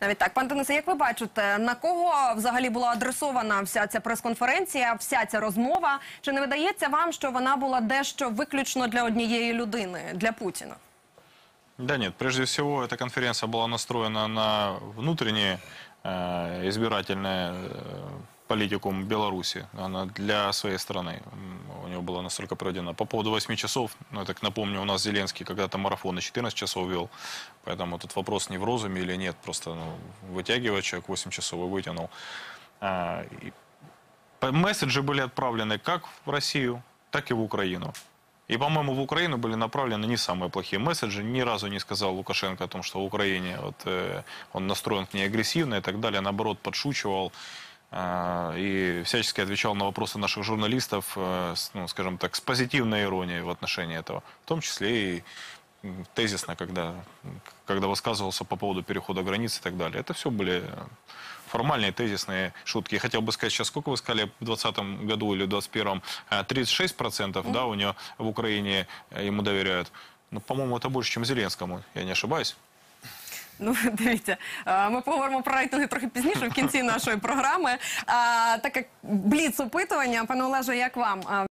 Навіть так, пан Денисе, як ви бачите, на кого взагалі була адресована вся ця прес-конференція, вся ця розмова? Чи не видається вам, що вона була дещо виключно для однієї людини, для Путіна? Да нет, прежде всего эта конференция была настроена на внутреннее э, избирательное э, политикум Беларуси, она для своей страны. Было настолько проведено. По поводу 8 часов, ну, я так напомню, у нас Зеленский когда-то марафон на 14 часов вел, поэтому тут вопрос не в розуме или нет, просто ну, вытягивает человек 8 часов и вытянул. А, и Месседжи были отправлены как в Россию, так и в Украину. И, по-моему, в Украину были направлены не самые плохие месседжи. Ни разу не сказал Лукашенко о том, что в Украине вот, э, он настроен к ней агрессивно и так далее. Наоборот, подшучивал и всячески отвечал на вопросы наших журналистов, э, ну, скажем так, с позитивной иронией в отношении этого. В том числе и тезисно, когда, когда высказывался по поводу перехода границ и так далее. Это все были формальные тезисные шутки. Я хотел бы сказать сейчас, сколько вы сказали в 2020 году или в 2021? Э, 36% да, у него в Украине э, ему доверяют. Ну, по-моему, это больше, чем Зеленскому, я не ошибаюсь. Ну, дивіться, е, ми поговоримо про рейтинги трохи пізніше в кінці нашої програми. А, Так як бліц опитування, пане Олеже, як вам? Е,